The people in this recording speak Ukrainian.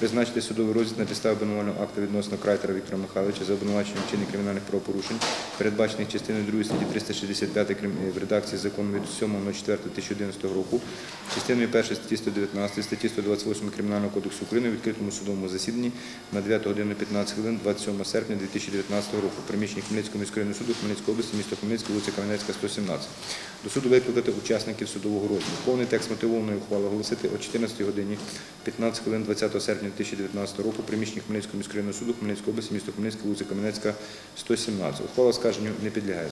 призначити судовий розгляд на підставі обвинувального акту відносно Крайтера Віктора Михайловича за обвинуваченням вчинення кримінальних правопорушень, передбачених частиною 2 статті 365 в редакції закону від 7.04.2011 року, частиною 1 статті 119, статті 128 Кримінального кодексу України у відкритому судовому засіданні на 9 годину 15 хвилин 27 серпня 2019 року в приміщенні Хмельницького міського районного суду Хмельницької області, місто Хмельницький, вулиця Кам'янецька, 117. До суду викликати учасників судового розгляду. Повний текст мотивованої ухвали оголосити о 14 годині 15 хвилин 20 серпня 2019 року приміщення Хмельницького міського суду Хмельницької області, місто Хмельницький, вулиця Кам'янецька, 117. Ухвала скарженню не підлягає.